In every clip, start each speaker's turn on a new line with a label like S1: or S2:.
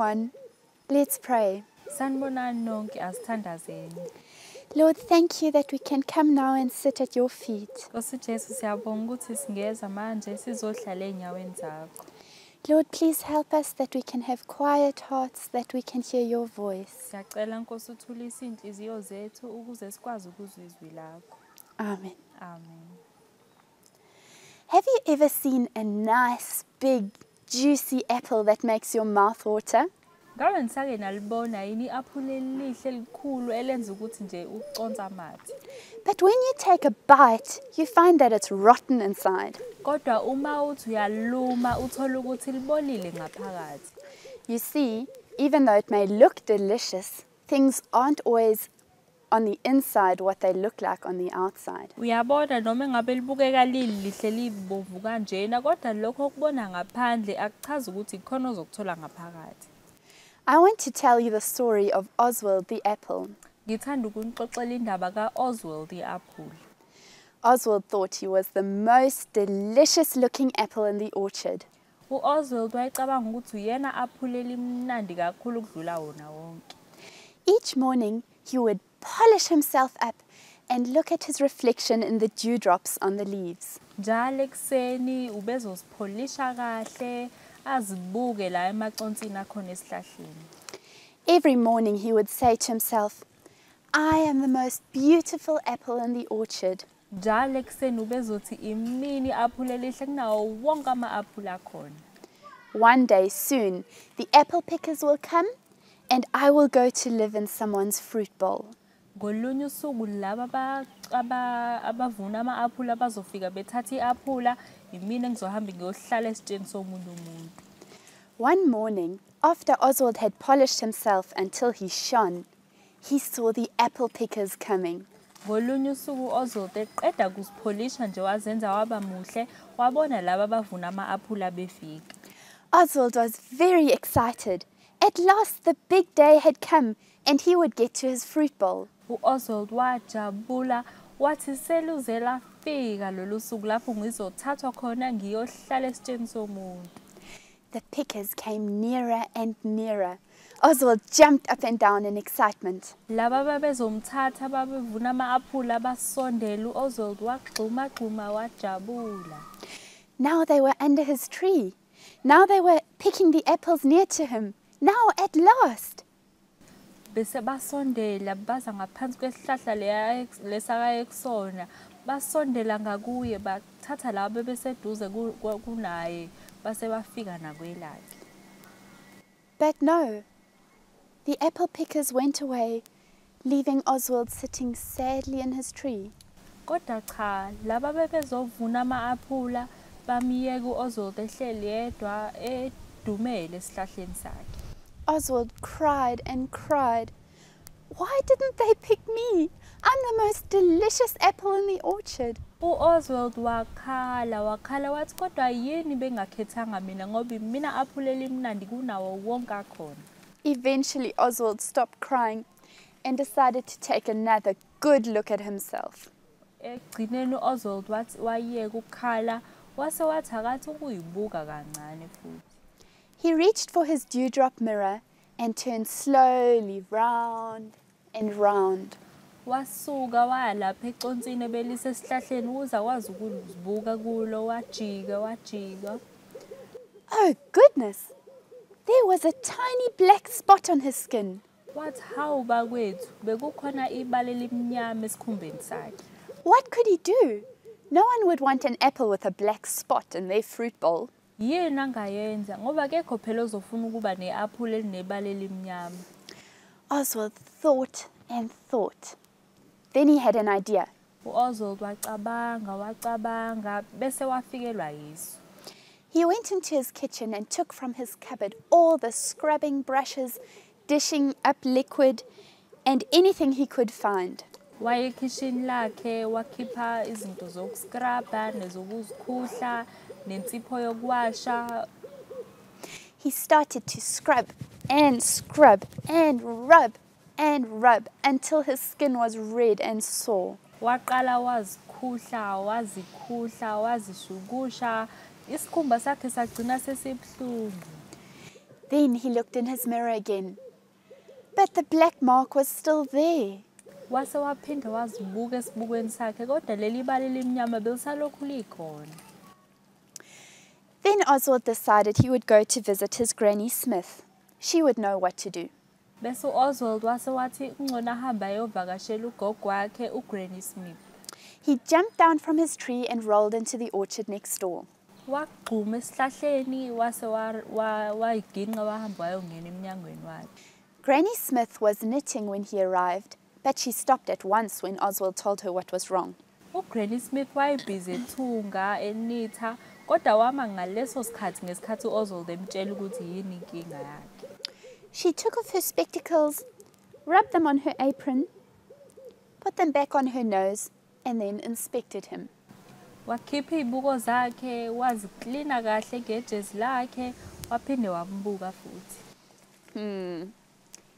S1: Everyone. Let's pray.
S2: sanibonani nonke asithandazeni
S1: Lord, thank you that we can come now and sit at your feet.
S2: nkosi jesu siyabonga ukuthi singeza manje sizohlala ey'nyaweni zakho
S1: Lord, please help us that we can have quiet hearts, that we can hear your voice.
S2: siyacela nkosi uthulise iy'nhliziyo zethu ukuze sikwazi ukuzwa izwi lakho
S1: Amen.
S2: amen
S1: Have you ever seen a nice, big, juicy apple that makes your mouth water?
S2: ngabe nisake nalibona yini i-aphula elihle elikhulu elenza ukuthi nje uconsa amathe
S1: But when you take a bite, you find that it's rotten inside.
S2: kodwa uma uthi uyaluma uthole ukuthi libolile ngaphakathi
S1: You see, even though it may look delicious, things aren't always on the inside what they look like on the outside.
S2: uyabona noma engabe libukeka lilihle libovu kanjena kodwa lokho okubona ngaphandle akuchazi ukuthi ikhona ozokuthola ngaphakathi
S1: I want to tell you the story of Oswald the apple.
S2: ngithanda ukunixoxela indaba ka-oswald i-aphula
S1: Oswald thought he was the most delicious looking apple in the orchard.
S2: u-oswald wayecabanga ukuthi uyena aphula elimnandi kakhulu ukudlula wona wonke
S1: Each morning, he would polish himself up and look at his reflection in the dewdrops on the leaves.
S2: njalo ekuseni ubezosipholisha kahle azibuke la emaconsini akhona esihlahleni
S1: Every morning, he would say to himself, I am the most beautiful apple in the orchard.
S2: njalo ekuseni ubezothi imini aphula elihle kunawo wonke ama-aphula akhona
S1: One day soon, the apple pickers will come, and I will go to live in someone's fruit bowl.
S2: Ngolunye usuku laba aba- aba- abavuna ama-aphula bazofika bethatha i-aphula imina engizohambe ngiyohlala esitsheni somunye umuntu
S1: One morning, after Oswald had polished himself until he shone, he saw the apple pickers coming.
S2: ngolunye usuku eqeda kuzipholisha nje wazenza waba muhle wabona laba abavuna ama-aphula befika
S1: Oswald was very excited. At last, the big day had come, and he would get to his fruit bowl.
S2: U-oswald wajabula wathi seluze lafika lolu suku lapho ngizothathwa khona ngiyohlala esitsheni somuntu
S1: The pickers came nearer and nearer. Oswald jumped up and down in excitement.
S2: laba babezomthatha babevuna ama-aphula basondela u-oswald wagxumagxuma wajabula
S1: Now they were under his tree. Now they were picking the apples near to him. Now, at last.
S2: Bese basondela baza ngaphansi kwesihlahla lesakaye kusona basondela ngakuye bathatha laba bebeseduze ku- ku- kunaye base bafika nakwelakhe.
S1: But no, the apple pickers went away, leaving Oswald sitting sadly in his tree.
S2: kodwa cha laba bebezovuna ama-aphula bamyeka u-oswald ehleli yedwa edumele esihlahleni sakhe.
S1: Oswald cried and cried. Why didn't they pick me? I'm the most delicious apple in the orchard.
S2: u-oswald wakhala wakhala wathi kodwa yini bengakhethanga mina ngoba mina aphula elimnandi kunawo wonke akhona
S1: Eventually, Oswald stopped crying and decided to take another good look at himself.
S2: ekugcineni u-oswald wathi wayeka ukukhala wase wathi akathi ukuyibuka kancane futhi
S1: He reached for his dewdrop mirror and turned slowly round and round.
S2: wasuka waya lapha econsini ebelisesihlahleni ukuze akwazi ukuzibuka kulo wajika wajika
S1: Oh, goodness! There was a tiny black spot on his skin.
S2: wathi hawu bakwethu bekukhona ibala elimnyama esikhumbeni sakhe
S1: What could he do? No one would want an apple with a black spot in their fruit bowl.
S2: Yini angayenza ngoba kekho phela ozofuna ukuba ne-aphula elinebala elimnyama
S1: Oswald thought and thought. Then he had an idea.
S2: u-oswald wacabanga wacabanga bese wafikelwa yiso
S1: He went into his kitchen and took from his cupboard all the scrubbing brushes, dishing up liquid, and anything he could find.
S2: waye ekhishini lakhe wakhipha izinto zokuskrabha nezokuzikhuhla nensipho yokuwasha
S1: He started to scrub and scrub and rub and rub until his skin was red and sore.
S2: waqala wazikhuhla wazikhuhla wazishukusha isikhumba sakhe sagcina sesibuhlungu
S1: Then he looked in his mirror again. But the black mark was still there.
S2: wase waphinda wazibuka esibukweni sakhe kodwa leli bali limnyama belisalokhu likhona
S1: Then Oswald decided he would go to visit his Granny Smith. She would know what to do.
S2: bese u-oswald wase wathi kungcono ahambe ayovakashela ugogo wakhe ugranny smith
S1: He jumped down from his tree and rolled into the orchard next door.
S2: wagxuma esihlahleni wase wa- wa- wayiginqa wahamba wayongena emnyangweni wakhe
S1: Granny Smith was knitting when he arrived, but she stopped at once when Oswald told her what was wrong.
S2: ugranny smith wayebhizi ethunga enitha kodwa wama ngaleso sikhathi ngesikhathi emtshela ukuthi yini inkinga yakhe
S1: She took off her spectacles, rubbed them on her apron, put them back on her nose, and then inspected him.
S2: wakhipha zakhe waziklina kahle ngejezi lakhe waphinde wambuka futhi
S1: Hmm.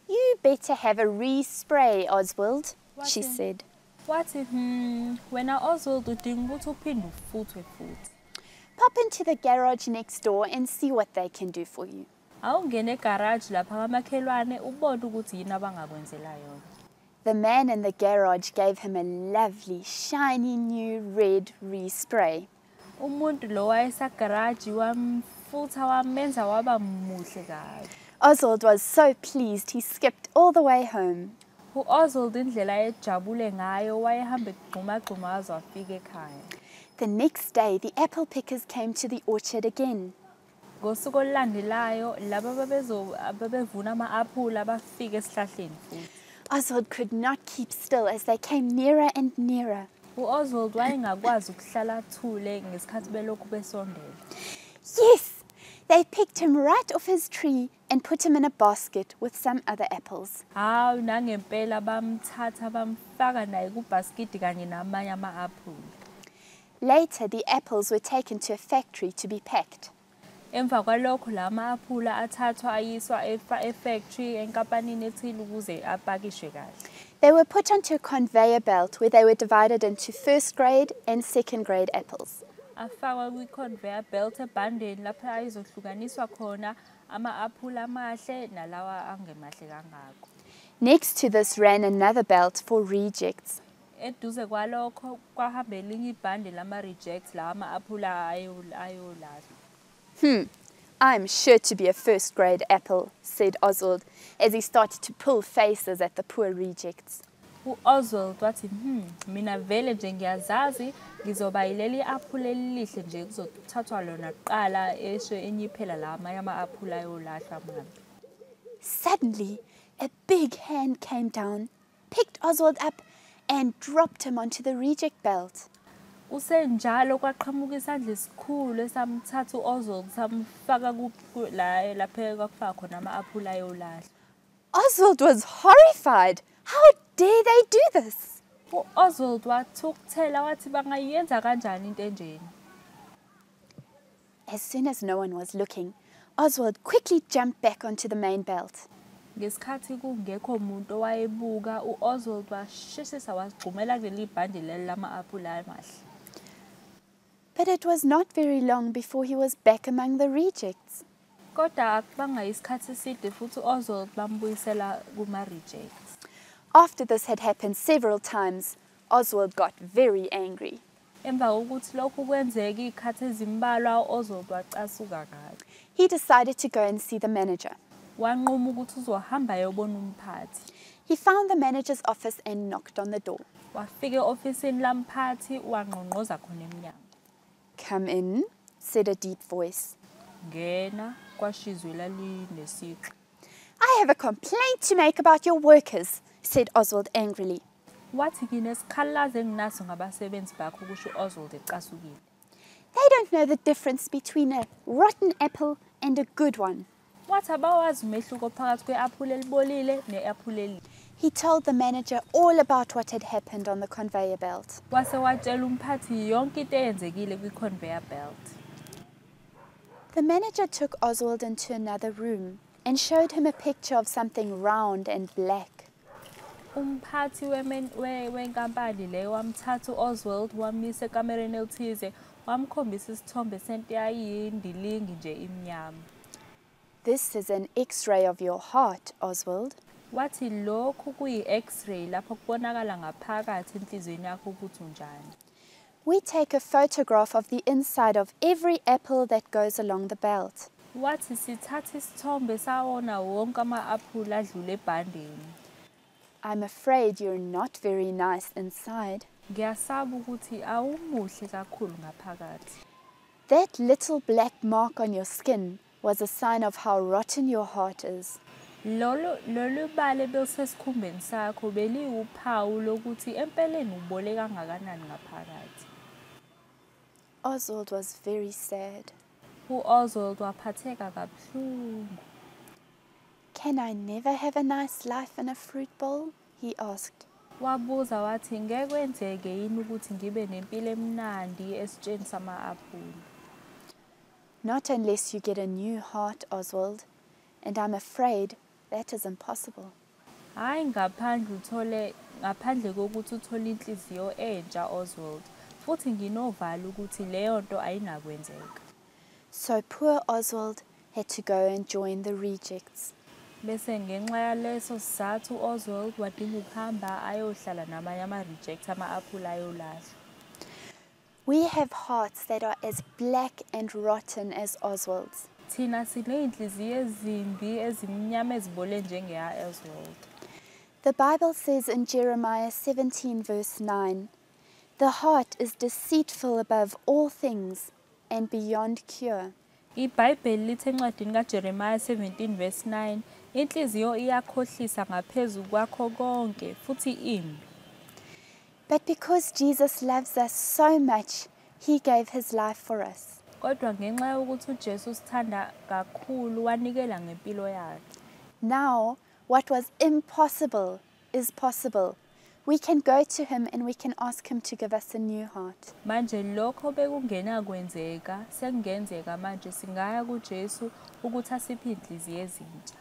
S1: You better have a respray, Oswald, she
S2: in-
S1: said.
S2: wathi hmm wena oswald udinga ukuthi uphinde ufuthwe futhi
S1: Pop into the garage next door and see what they can do for you.
S2: awungene egaraji lapha kamakhelwane ubone ukuthi yini abangakwenzela yona
S1: The man in the garage gave him a lovely, shiny new red respray.
S2: umuntu lo wayesagaraji wamfutha wamenza waba muhle kabi
S1: Oswald was so pleased he skipped all the way home.
S2: u-oswald indlela ejabule ngayo wayehamba egxumagxuma waze wafika ekhaya
S1: The next day, the apple pickers came to the orchard again.
S2: ngosuku olulandelayo laba ababevuna ama-aphula bafika esihlahleni futhi
S1: Oswald could not keep still as they came nearer and nearer.
S2: u-oswald wayengakwazi ukuhlala athule ngesikhathi belokhu besondela
S1: Yes! They picked him right off his tree and put him in a basket with some other apples.
S2: hawu nangempela bamthatha bamfaka naye kubhaskidi kanye namanye ama-aphula
S1: Later, the apples were taken to a factory to be packed.
S2: emva kwalokho la ma-aphula athathwa ayiswa efactory enkampanini ethile ukuze apakishwe kahle
S1: They were put onto a conveyor belt where they were divided into first grade and second grade apples.
S2: afakwa kwi-conveyor belt ebhandeni lapho ayizohlukaniswa khona ama-aphula amahle nalawa angemahle kangako
S1: Next to this ran another belt for rejects.
S2: Eduze kwalokho kwahamba elinye ibhande lama-reject lawa ama-aphula
S1: Hmm, I'm sure to be a first grade apple, said Oswald as he started to pull faces at the poor rejects.
S2: u-oswald wathi hmm mina vele nje ngiyazazi ngizoba yileli aphula elihle nje kuzothathwa lona kuqala eshe enye iphela la amanye ama-aphula ayolahlwa mami
S1: Suddenly, a big hand came down, picked Oswald up, and dropped him onto the reject belt.
S2: kusenjalo kwaqhamuka isandla esikhulu esamthatha u-oswald samfaka ku- ku- la- lapho kwakufaka khona ama-aphula ayolahlwa
S1: Oswald was horrified. How dare they do this?
S2: u-oswald wathukuthela wathi bangayenza kanjani into enjeni
S1: As soon as no one was looking, Oswald quickly jumped back onto the main belt.
S2: Ngesikhathi kungekho muntu owayebuka u-oswald washeshisa wagxumela kuleli bhande leli lama-aphula amahle
S1: But it was not very long before he was back among the rejects.
S2: kodwa akubanga isikhathi eside futhi u-oswald bambuyisela kuma-rejects
S1: After this had happened several times, Oswald got very angry.
S2: emva kokuthi lokhu kwenzeka iy'khathi ezimbalwa u-oswald wacasuka kabi
S1: He decided to go and see the manager.
S2: Wanquma ukuthi uzohamba ayobona umphathi
S1: He found the manager's office and knocked on the door.
S2: wafika e-ofisini lamphathi wangqongqoza khona emnyango
S1: Come in, said a deep voice.
S2: ngena kwashizwe elalinesigqi
S1: I have a complaint to make about your workers, said Oswald angrily.
S2: wathi nginesikhalazo enginaso ngabasebenzi bakho kusho u-oswald ecasukile
S1: They don't know the difference between a rotten apple and a good one.
S2: Wathi abawazi umehluko phakathi kwe-aphula elibolile ne-aphula elihle
S1: He told the manager all about what had happened on the conveyor belt.
S2: wase watshela umphathi yonke into eyenzekile kwi-conveyor belt
S1: The manager took Oswald into another room and showed him a picture of something round and black.
S2: umphathi wenkampani leyo wamthatha u-oswald wamisa ekamereni elithize wamkhombisa isithombe sento eyayiyindilingi nje imnyama
S1: This is an x ray of your heart, Oswald.
S2: wathi lokhu kuyi-x-ray lapho kubonakala ngaphakathi enhliziyweni yakho ukuthi unjani
S1: We take a photograph of the inside of every apple that goes along the belt.
S2: wathi sithatha isithombe sawona wonke ama-aphula adlule ebhandeni
S1: I'm afraid you're not very nice inside.
S2: ngiyasaba ukuthi awumuhle kakhulu ngaphakathi
S1: That little black mark on your skin was a sign of how rotten your heart is.
S2: lolu lolu bale belusesikhumbeni sakho beliwuphawu lokuthi empeleni ubole kangakanani ngaphakathi
S1: Oswald was very sad.
S2: u-oswald waphatheka kabuhlungu
S1: Can I never have a nice life in a fruit bowl? He asked.
S2: wabuza wathi ngeke kwenzeke yini ukuthi ngibe nempilo emnandi esitsheni sama-aphula
S1: Not unless you get a new heart, Oswald. And I'm afraid that is impossible.
S2: hhayi ngaphandle uthole ngaphandle kokuthi uthole inhliziyo entsha oswald futhi nginovalo ukuthi leyo nto ayinakwenzeka
S1: So poor Oswald had to go and join the rejects.
S2: bese ngenxa yaleso sizathu u-oswald wadinga ukuhamba ayohlala namanye ama-reject ama-aphula ayolahlwa
S1: We have hearts that are as black and rotten as Oswald's.
S2: thina siney'nhliziyo ezimbi ezimnyama ezibole njengeya-oswald
S1: The Bible says in Jeremiah 17, verse 9, The heart is deceitful above all things and beyond cure.
S2: ibhayibheli lithi encwadini kajeremiya 17 verse 9 inhliziyo iyakhohlisa ngaphezu kwakho konke futhi imbi
S1: But because Jesus loves us so much, he gave his life for us.
S2: kodwa ngenxa yokuthi ujesu usithanda kakhulu wanikela ngempilo yakhe
S1: Now, what was impossible is possible. We can go to him and we can ask him to give us a new heart.
S2: manje lokho bekungenakwenzeka sekungenzeka manje singaya kujesu ukuthi asiphe iy'nhliziyo ezintsha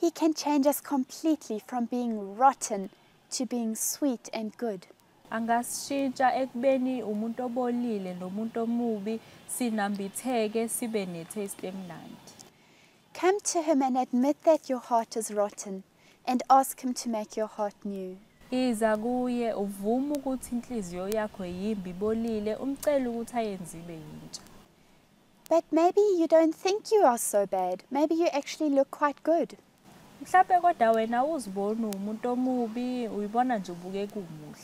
S1: He can change us completely from being rotten to being sweet and good.
S2: Angasishintsha ekubeni umuntu obolile nomuntu omubi sinambitheke sibe netaste emnandi
S1: Come to him and admit that your heart is rotten and ask him to make your heart new.
S2: iza kuye uvume ukuthi inhliziyo yakho yimbi ibolile umcele ukuthi ayenze ibe yintsha
S1: But maybe you don't think you are so bad. Maybe you actually look quite good.
S2: mhlawumbe kodwa wena uzibona umuntu omubi uyibona nje ubuke kumuhle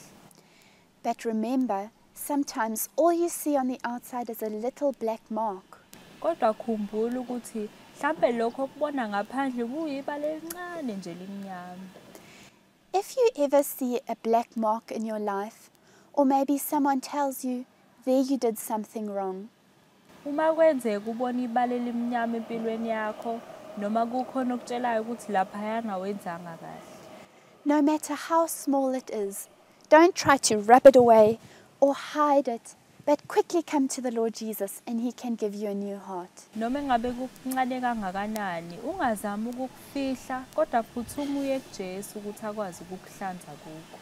S1: But remember, sometimes all you see on the outside is a little black mark.
S2: kodwa khumbula ukuthi mhlawumbe lokho okubona ngaphandle kuyibala elincane nje limnyama
S1: If you ever see a black mark in your life, or maybe someone tells you, there you did something wrong,
S2: uma kwenzeka ubona ibala elimnyama empilweni yakho noma kukhona okutshelayo ukuthi laphayana wenzanga kahle
S1: no matter how small it is, don't try to rub it away or hide it, but quickly come to the Lord Jesus and He can give you a new heart.
S2: noma engabe kuncane kangakanani ungazami ukukufihla kodwa phuthuma uye kujesu ukuthi akwazi ukukuhlanza kukho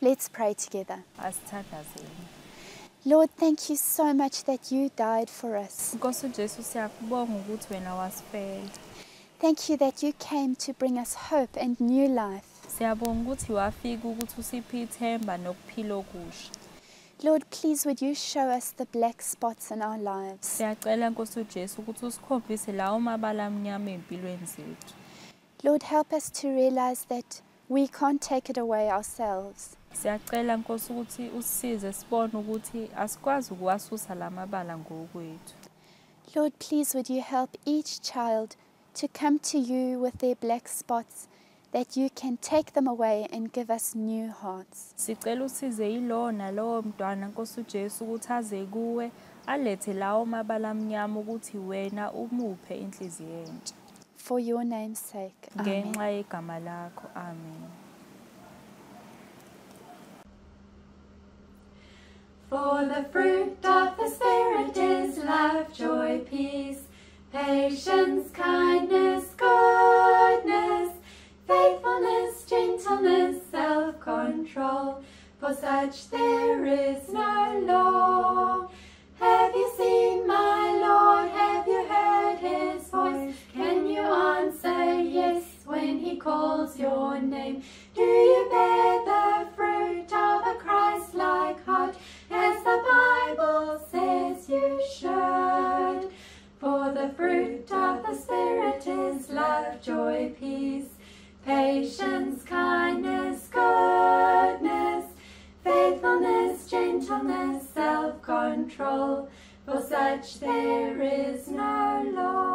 S1: Let's pray together.
S2: asithandazeni
S1: Lord, thank you so much that you died for us.
S2: nkosi ujesu siyakubonga ukuthi wena wasifela
S1: Thank you that you came to bring us hope and new life.
S2: Siyabonga ukuthi wafika ukuthi usiphe ithemba nokuphila okusha
S1: Lord, please would you show us the black spots in our lives.
S2: siyacela nkosi ujesu ukuthi usikhombise lawo mabala amnyama ey'mpilweni zethu
S1: Lord, help us to realize that we can't take it away ourselves.
S2: siyacela nkosi ukuthi usisize sibone ukuthi asikwazi ukuwasusa la mabala ngokwethu
S1: Lord, please would you help each child to come to you with their black spots, that you can take them away and give us new hearts.
S2: sicela usize yilowo nalowo mntwana nkosi ujesu ukuthi aze kuwe alethe lawo mabala amnyama ukuthi wena umuphe inhliziyo entsha
S1: For your name's sake.
S2: Ngenxa yegama lakho amen
S3: For the fruit of the Spirit is love, joy, peace, patience, kindness, goodness, faithfulness, gentleness, self-control. For such there is no law. Have you seen my Lord? Have you heard his voice? Can
S1: you answer yes when he calls your name? Do you bear the fruit of a Christ-like heart as the Bible says you should? For the fruit of the Spirit is love, joy, peace, patience, kindness, goodness, faithfulness, gentleness, self-control. For such there is no law.